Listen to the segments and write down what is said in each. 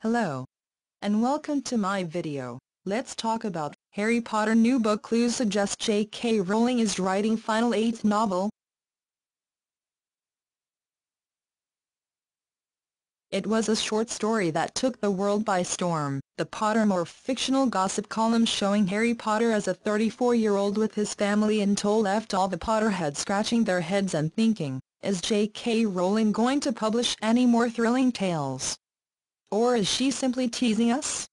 Hello. And welcome to my video. Let's talk about Harry Potter new book clues suggest J.K. Rowling is writing final eighth novel. It was a short story that took the world by storm, the Pottermore fictional gossip column showing Harry Potter as a 34-year-old with his family in tow left all the Potterheads scratching their heads and thinking, is J.K. Rowling going to publish any more thrilling tales? Or is she simply teasing us?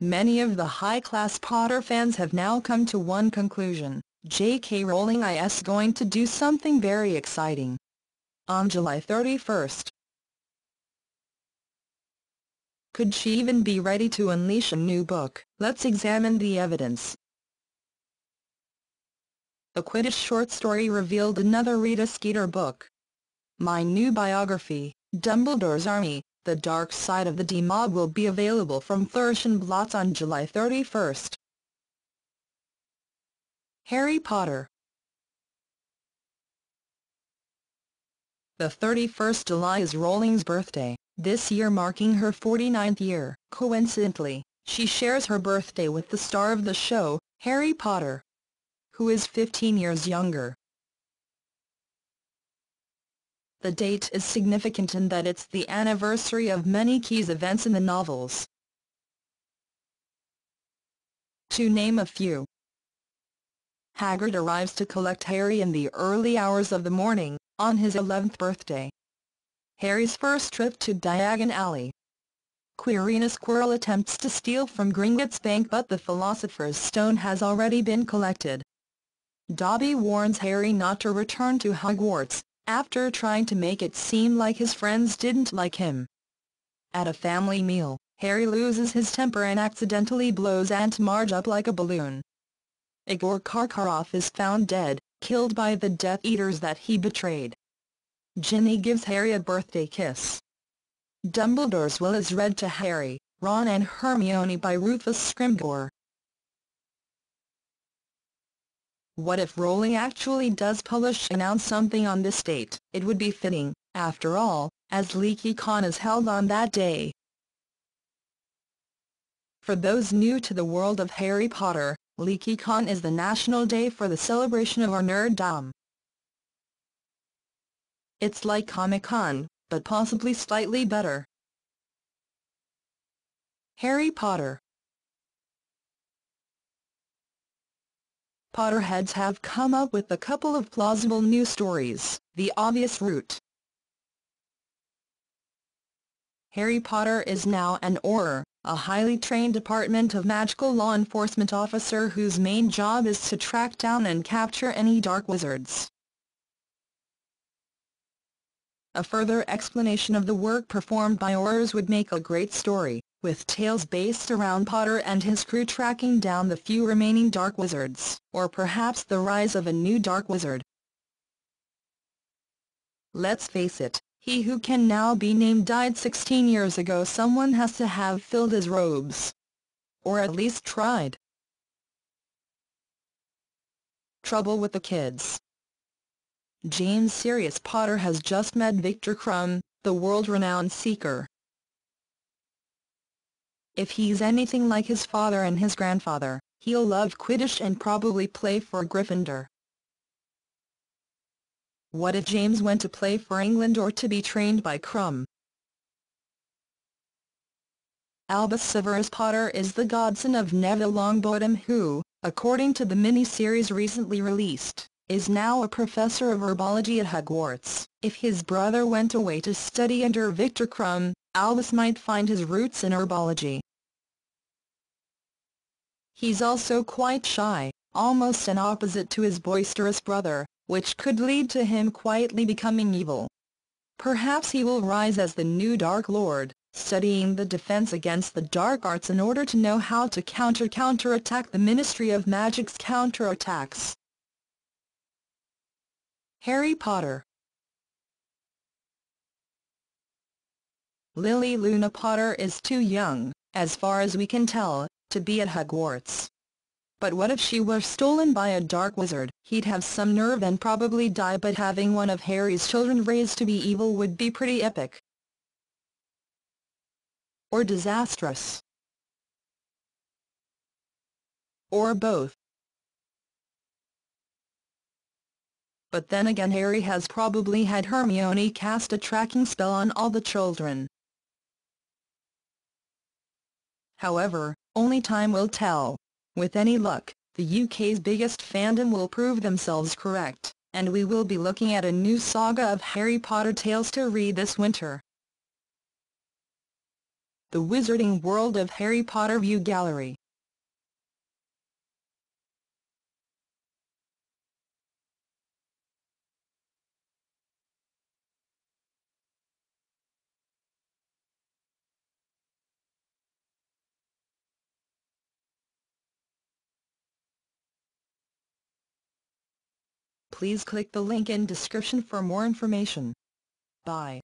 Many of the high-class Potter fans have now come to one conclusion, J.K. Rowling is going to do something very exciting. On July 31st, could she even be ready to unleash a new book? Let's examine the evidence. A Quidditch short story revealed another Rita Skeeter book. My new biography, Dumbledore's Army, The Dark Side of the D-Mob will be available from Blotts on July 31. Harry Potter The 31st July is Rowling's birthday, this year marking her 49th year. Coincidentally, she shares her birthday with the star of the show, Harry Potter, who is 15 years younger. The date is significant in that it's the anniversary of many key events in the novels. To name a few. Hagrid arrives to collect Harry in the early hours of the morning, on his 11th birthday. Harry's first trip to Diagon Alley. Quirrell Squirrel attempts to steal from Gringotts Bank but the Philosopher's Stone has already been collected. Dobby warns Harry not to return to Hogwarts, after trying to make it seem like his friends didn't like him. At a family meal, Harry loses his temper and accidentally blows Aunt Marge up like a balloon. Igor Karkaroff is found dead, killed by the Death Eaters that he betrayed. Ginny gives Harry a birthday kiss. Dumbledore's will is read to Harry, Ron and Hermione by Rufus Scrimgeour. What if Rowling actually does publish announce something on this date? It would be fitting, after all, as LeakyCon is held on that day. For those new to the world of Harry Potter, LeakyCon is the national day for the celebration of our nerddom. It's like Comic-Con, but possibly slightly better. Harry Potter Potterheads have come up with a couple of plausible news stories. The obvious route. Harry Potter is now an Auror, a highly trained Department of Magical law enforcement officer whose main job is to track down and capture any dark wizards. A further explanation of the work performed by Aurors would make a great story, with tales based around Potter and his crew tracking down the few remaining Dark Wizards, or perhaps the rise of a new Dark Wizard. Let's face it, he who can now be named died 16 years ago someone has to have filled his robes. Or at least tried. Trouble with the kids James Sirius Potter has just met Viktor Krum, the world-renowned seeker. If he's anything like his father and his grandfather, he'll love Quidditch and probably play for Gryffindor. What if James went to play for England or to be trained by Krum? Albus Severus Potter is the godson of Neville Longbottom who, according to the mini-series recently released, is now a professor of herbology at Hogwarts. If his brother went away to study under Viktor Krum, Albus might find his roots in herbology. He's also quite shy, almost an opposite to his boisterous brother, which could lead to him quietly becoming evil. Perhaps he will rise as the new Dark Lord, studying the defense against the dark arts in order to know how to counter-counterattack the Ministry of Magic's counterattacks. Harry Potter Lily Luna Potter is too young, as far as we can tell, to be at Hogwarts. But what if she were stolen by a dark wizard? He'd have some nerve and probably die but having one of Harry's children raised to be evil would be pretty epic. or disastrous? Or both? But then again Harry has probably had Hermione cast a tracking spell on all the children. However, only time will tell. With any luck, the UK's biggest fandom will prove themselves correct, and we will be looking at a new saga of Harry Potter tales to read this winter. The Wizarding World of Harry Potter View Gallery Please click the link in description for more information. Bye.